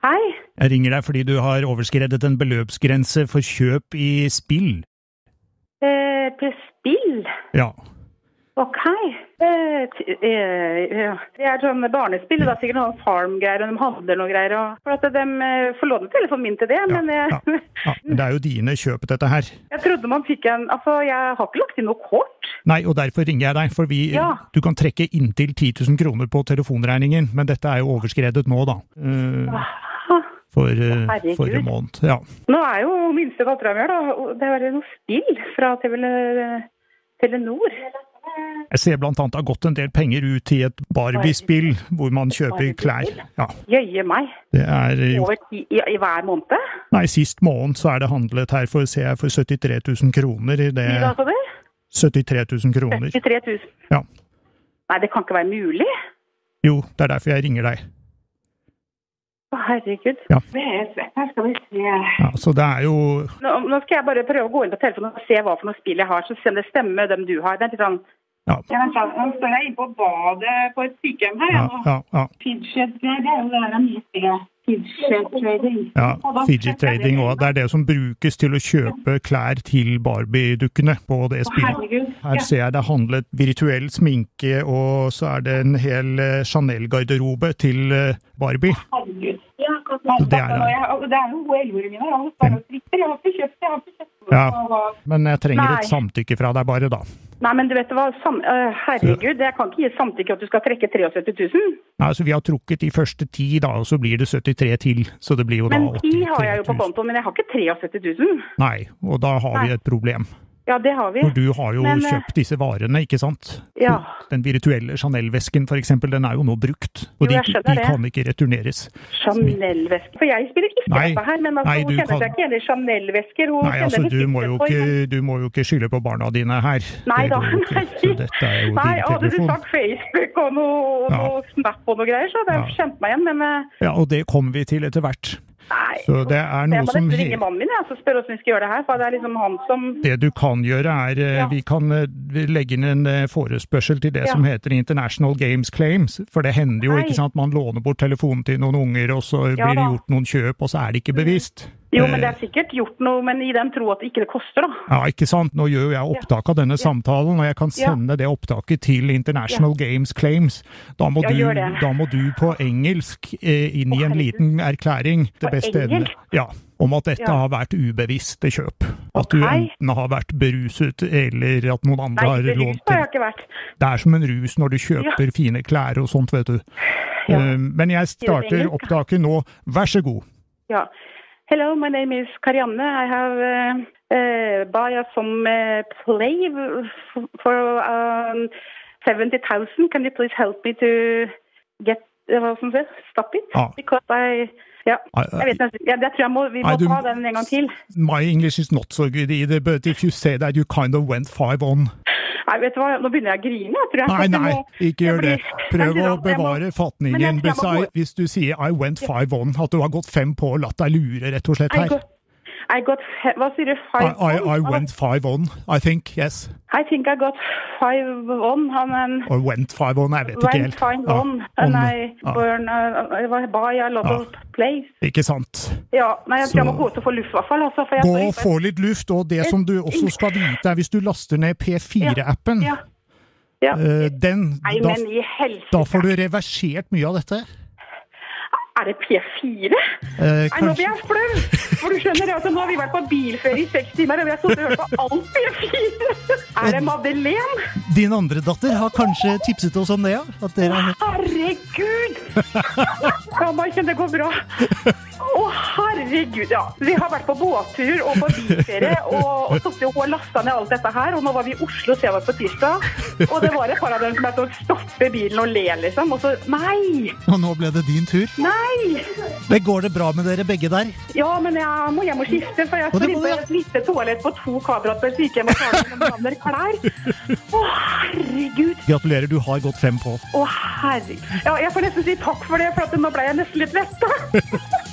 Hei. Jeg ringer deg fordi du har overskredet en beløpsgrense for kjøp i spill. Eh, til spill? Ja. Ok. Eh, eh, ja. Det er sånn barnespill. Det er sikkert noen farm-greier, og de handler noe greier. Og, for at de eh, får låne telefonen min til det, men jeg, ja, ja. Men det er jo dine kjøp, dette her. jeg trodde man fikk en Altså, jeg har ikke lagt inn noe kort. Nei, og derfor ringer jeg deg, for vi, Ja. du kan trekke inntil 10 000 kroner på telefonregningen, men dette er jo overskredet nå, da. Uh, for eh, Herregud. forrige måned. Ja. Nå er jo minste dattera mi her, da. Det er noe spill fra Tele- Telenor. Jeg ser annet det har gått en del penger ut til et Barbie-spill, hvor man kjøper klær. Ja, Jøye meg. det er jo Over ti i, i hver måned? Nei, sist måned så er det handlet her for, ser jeg, for 73 000 kroner. i Det, Mye sa du? 73 000 kroner. 73 000. Ja. Nei, det kan ikke være mulig. Jo, det er derfor jeg ringer deg. Herregud. Ja. Her skal vi se. Ja, så det er jo Nå, nå skal jeg bare prøve å gå inn på telefonen og se hva for noe spill jeg har, så se om det stemmer dem du har. Det er litt sånn Ja. Nå står jeg inne på badet på et sykehjem her. ja, Ja, ja. Fidget, det er jo det der nye spillet. Trading. Ja, fidget trading òg. Det er det som brukes til å kjøpe klær til Barbie-dukkene på det spillet. Her ser jeg det er handlet virtuell sminke, og så er det en hel eh, Chanel-garderobe til eh, Barbie. Det er det. Er jo elvene mine. Alle står og strikker. Jeg har ikke kjøpt. Jeg har ikke kjøpt. Ja. Men jeg trenger et samtykke fra deg bare, da. Nei, men du vet hva. Sam øh, herregud, jeg kan ikke gi samtykke at du skal trekke 73 000. Nei, altså Vi har trukket de første ti, da, og så blir det 73 til. Så det blir jo da Men ti har jeg jo på 000. kontoen, men jeg har ikke 73 000. Nei, og da har vi et problem. Ja, det har vi. For du har jo Men, eh, kjøpt disse varene, ikke sant? Ja. Den virtuelle Chanel-vesken eksempel, den er jo nå brukt. Og Jo, de, de kan ikke returneres. Chanel-veske. For jeg spiller ikke Nei, dette her, men altså, nei, hun kjenner kan- seg ikke igjen i Chanel-vesker. Nei, altså du må ikke, du må jo ikke skylde på barna dine her. Nei da. Nei, nei hadde du sagt Facebook og noe, Ja. noe Snap og noe greier, så hadde jeg Ja. kjent meg igjen. Men eh, Ja, og det kommer vi til etter hvert. Så det er noe som Jeg må ringe mannen min og spørre hvordan vi skal gjøre det her. For det er liksom han som Det du kan gjøre er eh, Ja. Vi kan eh, legge inn en eh, forespørsel til det Ja. som heter International Games Claims. For det hender jo, Nei. ikke sant, man låner bort telefonen til noen unger, og så blir det gjort noen kjøp, og så er det ikke bevisst. Jo, men det Eh, er sikkert gjort noe, men i den tro at det ikke det koster, da. Ja, ikke sant. Nå gjør jeg opptak av denne samtalen, og jeg kan Ja. sende det opptaket til International Games Claims. Da må, du, da må du på engelsk eh, inn i en liten erklæring. Det beste engelsk? Ja. Om at dette Ja. har vært ubevisste kjøp. At du enten har vært beruset, eller at noen andre Nei, har lånt har det. ikke vært. Det er som en rus når du kjøper fine klær og sånt, vet du. Ja. Eh, Men jeg starter opptaket nå. Vær så god. Ja. Hello, my name is Karianne. I have uh, uh, buy some uh, play for um, 70,000. Can you please help me to get uh, hva som heter, stop it? Ah. Because I ja, jeg vet nesten, ja, jeg tror jeg må, vi må Nei, ta den en gang til. My English is not so good either, but if you say that you kind of went five on Nei, vet du hva, nå begynner jeg å grine. Jeg tror jeg, Nei, nei, ikke gjør det. Prøv å bevare fatningen. hvis du sier I went five on, at du har gått fem på og latt deg lure, rett og slett her. I got, fe- hva sier du? I, Five I, I went five on, I think, yes. I think I got five on, and then Or went five on, jeg vet ikke went helt. five Ja, on, and on, I ja, burn, uh, I buy a lot Ja. of place. Ikke sant. Ja, nei, jeg jeg må gå ut og få luft i hvert fall. Altså, for Gå og få litt luft, og det som du også skal vite er hvis du laster ned P4-appen, Ja. ja. eh, den, Nei, da, da får du reversert mye av dette. Er det P4? Eh, Nei, nå blir jeg flau! For du skjønner det, altså, nå har vi vært på bilferie i seks timer, og vi har sittet og hørt på alt P4! Er det Madeleine? Din andre datter har kanskje tipset oss om det, ja? At dere er Herregud! Ja, bare kjenne det går bra. Å, herregud, ja. Vi har vært på båttur og på bilferie og, og sittet og lasta ned alt dette her. Og nå var vi i Oslo senest på tirsdag, og det var et par av dem som å stoppe bilen og le, liksom. Og så Nei! Og nå ble det din tur. Nei! Det går det bra med dere begge der? Ja, men jeg må hjem og skifte, for jeg skal inn på et lite toalett på to kvadrat på et sykehjem og ta med noen klær. Å, herregud. Gratulerer, du har gått fem på. Å, herregud. Ja, jeg får nesten si takk for det, for nå ble jeg nesten litt vetta.